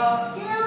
Yeah.